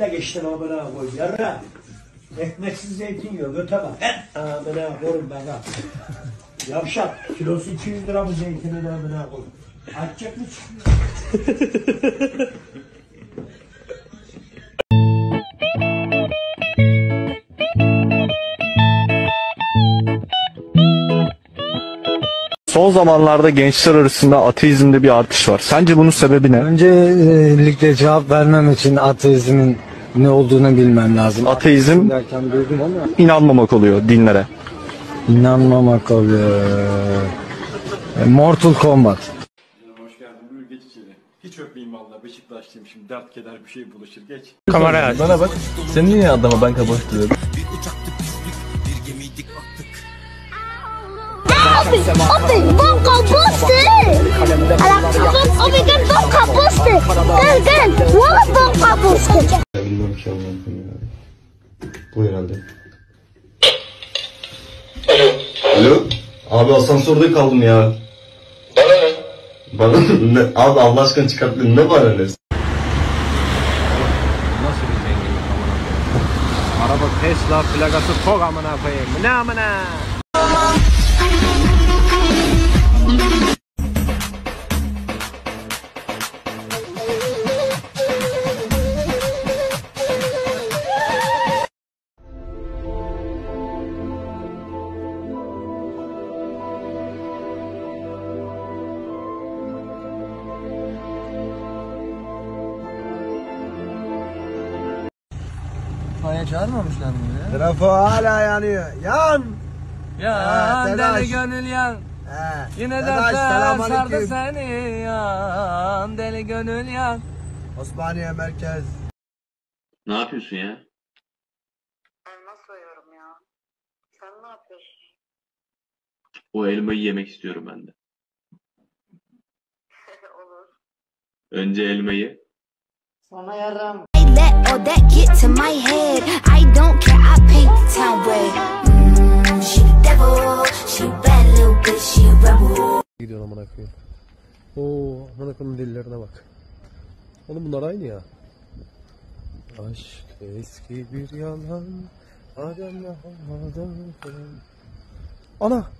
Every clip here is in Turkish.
de geçtin amına koy. Yarra. Ekmeksiz zeytin yiyor. Göte bak. En amına koyun ben ha. Yavşak. Kilosu 200 lira bu zeytinin amına koy. Açacak mı çıkıyor? Son zamanlarda gençler arasında ateizmde bir artış var. Sence bunun sebebi ne? Öncelikle cevap vermem için ateizmin ne olduğunu bilmem lazım. Ateizm derken duydum ama inanmamak oluyor dinlere. inanmamak oluyor. E, Mortal Kombat. Hoş geldin. Buyur geç içeri. Hiç öpmeyeyim valla. Beşiktaşlıyım şimdi. Dert keder bir şey bulaşır. Geç. Bana bak. Sen niye adama banka boş diyorsun? Obi, obi, boka boste. Ala, gel boka boste. Gel, gel. Valla boka boste. Bilmiyorum ki Allah'ım ya. Bu herhalde. Alo? Abi asansörde kaldım ya. Bana ne? Bana ne? Abi Allah aşkına çıkarttın ne bana ne? Araba Tesla plakası tok amına koyayım. Ne amına? Faya çağırmamışlar mı ya? Trafo hala yanıyor. Yan! Ya telaş. deli gönül yan. He. Yine de Telaş, selamünaleyküm. sardı seni yan. Deli gönül yan. Osmaniye merkez. Ne yapıyorsun ya? Elma soyuyorum ya. Sen ne yapıyorsun? O elmayı yemek istiyorum ben de. Olur. Önce elmayı. Sonra yarım. Or that get to my head. I don't care, I paint the town red. Mm, she the devil, she bad little bitch, she a rebel. Gidiyor amına koyayım. Oo amına koyayım delilerine bak. Oğlum bunlar aynı ya. Aşk eski bir yalan. Ademle kalan. Ana!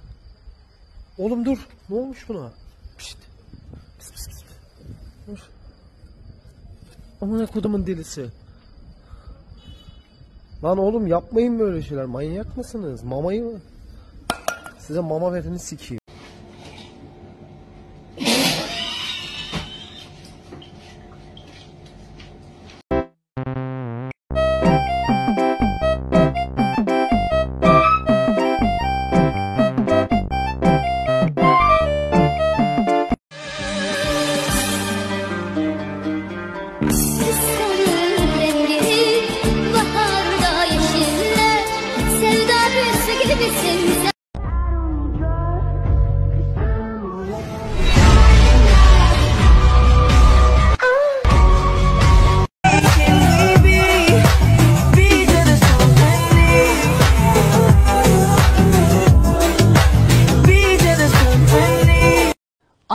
Oğlum dur. Ne olmuş buna? Pişt. Pis pis pis. Dur. Amına kodumun delisi. Lan oğlum yapmayın böyle şeyler. Manyak mısınız? Mamayı mı? Size mama vereni sikeyim.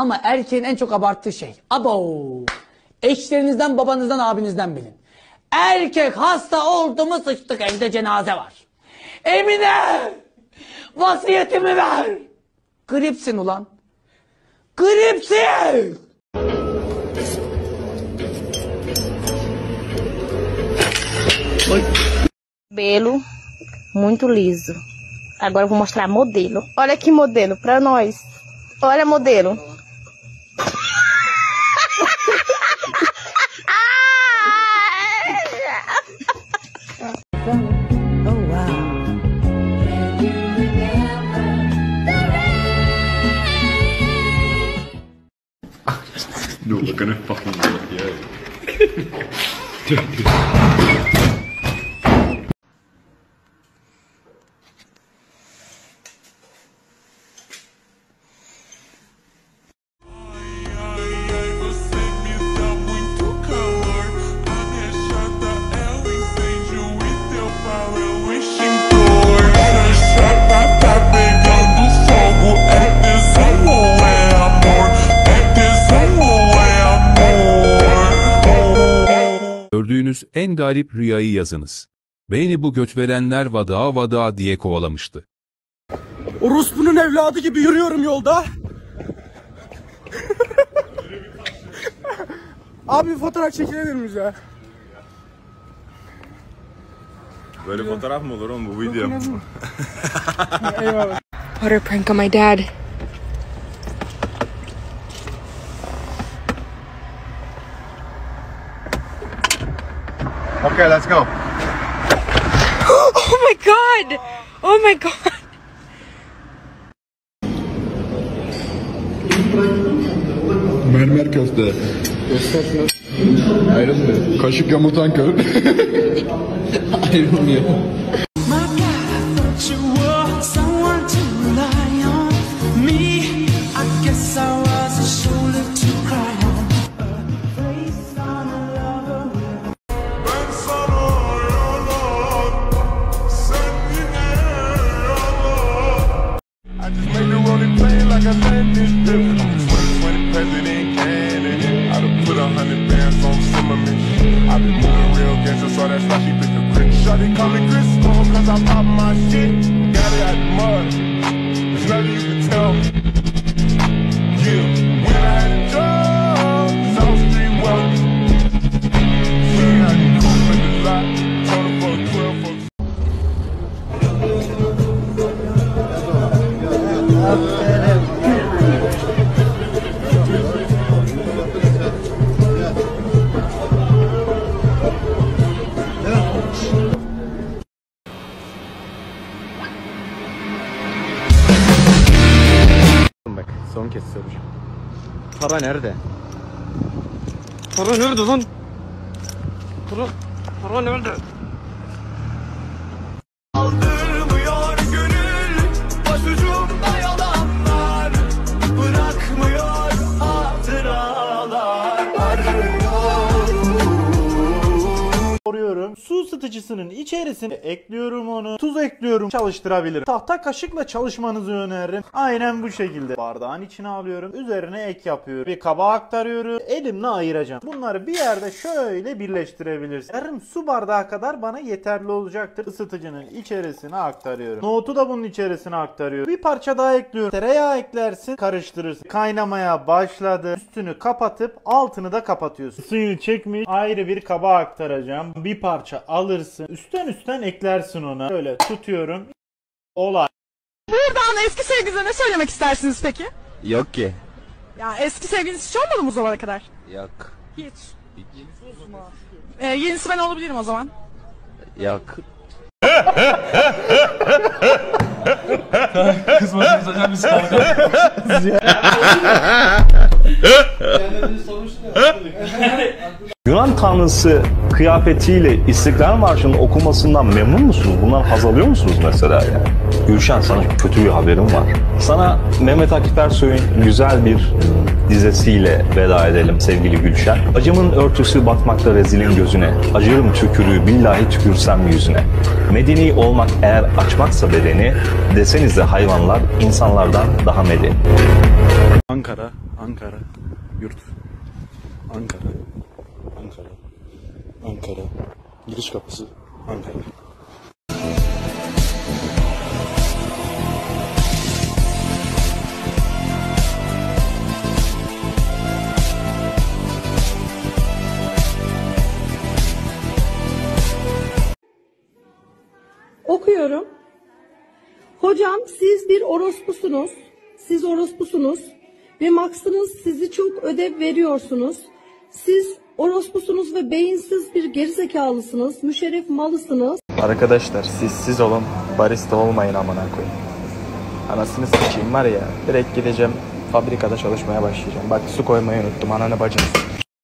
Ama erkeğin en çok abarttığı şey. Abo. Eşlerinizden, babanızdan, abinizden bilin. Erkek hasta oldu mu sıçtık evde cenaze var. Emine! Vasiyetimi ver! Gripsin ulan. Gripsin! Cabelo muito liso. Agora eu vou mostrar modelo. Olha que modelo pra nós. Olha modelo. No, we're gonna fucking work you out. Gördüğünüz en garip rüyayı yazınız. Beni bu göt verenler vada vada diye kovalamıştı. Orospu'nun evladı gibi yürüyorum yolda. Abi bir fotoğraf çekilebilir miyiz ya? Böyle fotoğraf mı olur oğlum bu video? Eyvallah. What a prank on my dad. Okay, let's go. oh my god! Oh my god! Mermer köfte. Ayrılmıyor. Kaşık yamultan kör. Ayrılmıyor. 2020 president candidate. I done put a hundred bands on Zimmerman. I been moving real gangster, so that's why she pick a crit. Shawty call me Crisco, cause I pop my shit. Got it out the mud. There's nothing you can tell me. Para nerede? Para nerede lan? Para, para nerede? Isıtıcısının içerisine ekliyorum onu. Tuz ekliyorum. Çalıştırabilirim. Tahta kaşıkla çalışmanızı öneririm. Aynen bu şekilde. Bardağın içine alıyorum. Üzerine ek yapıyorum. Bir kaba aktarıyorum. Elimle ayıracağım. Bunları bir yerde şöyle birleştirebilirsin. Yarım su bardağı kadar bana yeterli olacaktır. Isıtıcının içerisine aktarıyorum. Nohutu da bunun içerisine aktarıyorum. Bir parça daha ekliyorum. Tereyağı eklersin. Karıştırırsın. Kaynamaya başladı. Üstünü kapatıp altını da kapatıyorsun. Suyunu çekmiş. Ayrı bir kaba aktaracağım. Bir parça alırsın. Üstten üstten eklersin ona. Böyle tutuyorum. Olay. Buradan eski sevgilinize ne söylemek istersiniz peki? Yok ki. Ya eski sevgiliniz hiç olmadı mı bu zamana kadar? Yok. Hiç. Ee, yenisi ben olabilirim o zaman. Yok. Kızmadınız hocam biz kavga Yunan tanrısı kıyafetiyle İstiklal Marşı'nın okumasından memnun musunuz? Bundan haz alıyor musunuz mesela yani? Gülşen sana kötü bir haberim var. Sana Mehmet Akif Ersoy'un güzel bir dizesiyle veda edelim sevgili Gülşen. Acımın örtüsü batmakta rezilin gözüne. Acırım tükürüğü billahi tükürsem yüzüne. Medeni olmak eğer açmaksa bedeni, desenize hayvanlar insanlardan daha medeni. Ankara, Ankara, yurt. Ankara, Ankara, Ankara. Giriş kapısı Ankara. Okuyorum. Hocam siz bir orospusunuz. Siz orospusunuz. Ve Max'ınız sizi çok ödev veriyorsunuz. Siz orospusunuz ve beyinsiz bir gerizekalısınız. Müşerref malısınız. Arkadaşlar siz siz olun, barista olmayın amına koyayım. Anasını sikeyim var ya, direkt gideceğim fabrikada çalışmaya başlayacağım. Bak su koymayı unuttum, ananı bacını.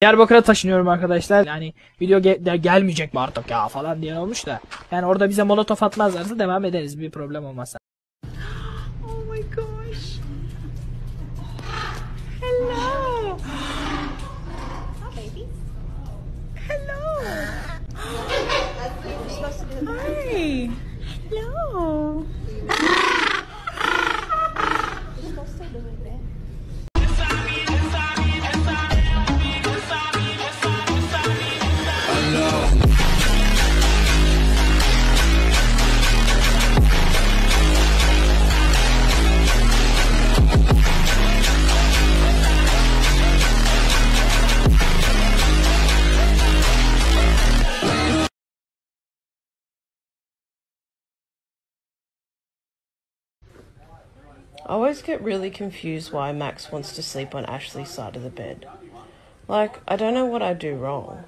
Diyarbakır'a taşınıyorum arkadaşlar. Yani video ge- de- gelmeyecek mi artık ya falan diyen olmuş da. Yani orada bize molotof atmazlarsa devam ederiz bir problem olmazsa. Hi. I always get really confused why Max wants to sleep on Ashley's side of the bed. Like, I don't know what I do wrong.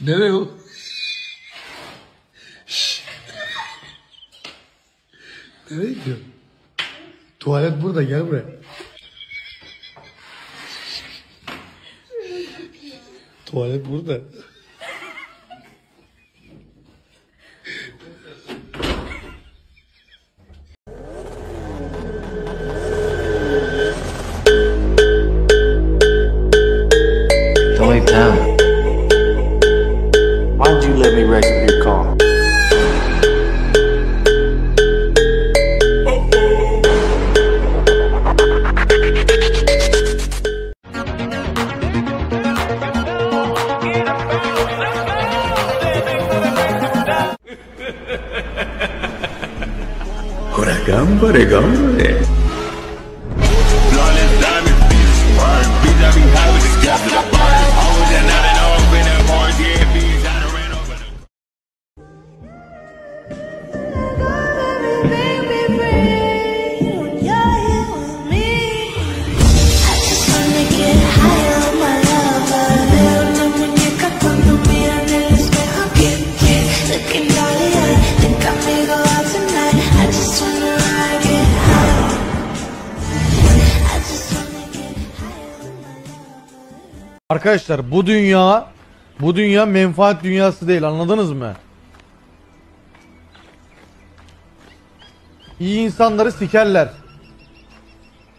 Nereye o? Şşş. Nereye gidiyorsun? Tuvalet burada gel buraya. Tuvalet burada. ほら頑張れ頑張れ。Arkadaşlar bu dünya bu dünya menfaat dünyası değil anladınız mı? İyi insanları sikerler.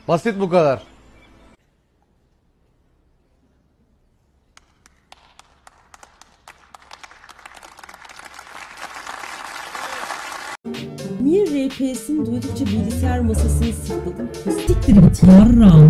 Basit bu kadar. Niye RPS'ini duydukça bilgisayar masasını sırtladım? Siktir git yarram.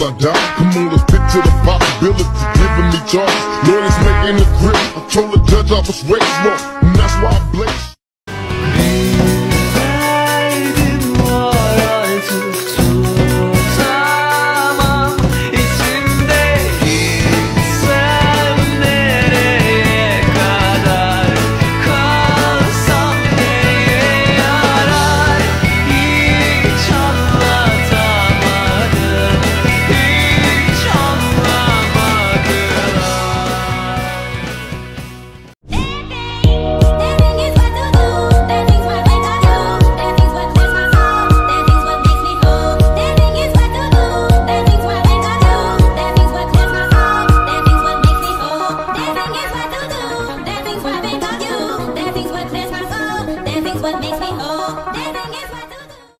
Will I die? Come on, let's picture the possibility. Giving me charges, lawyers making a grip. I told the judge I was raised wrong, and that's why I blaze.